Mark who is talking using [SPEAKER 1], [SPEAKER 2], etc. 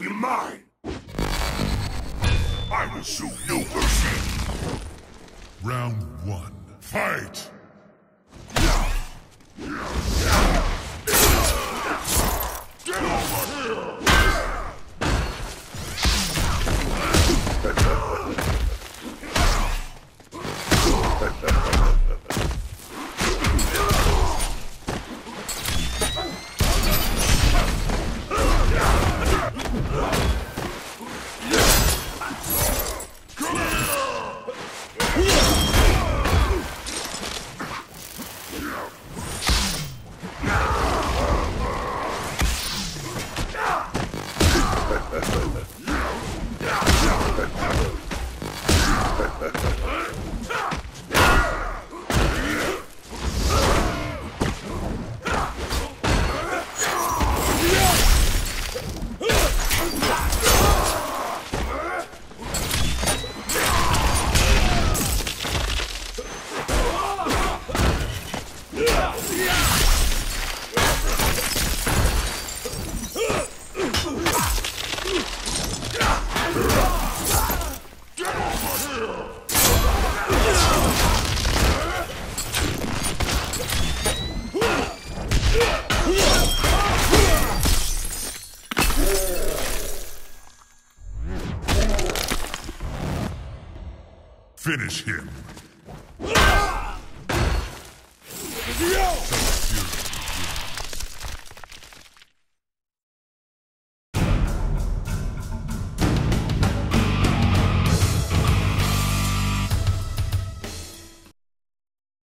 [SPEAKER 1] mine! I will show no mercy!
[SPEAKER 2] Round one.
[SPEAKER 1] Fight! Yeah!
[SPEAKER 2] Finish him.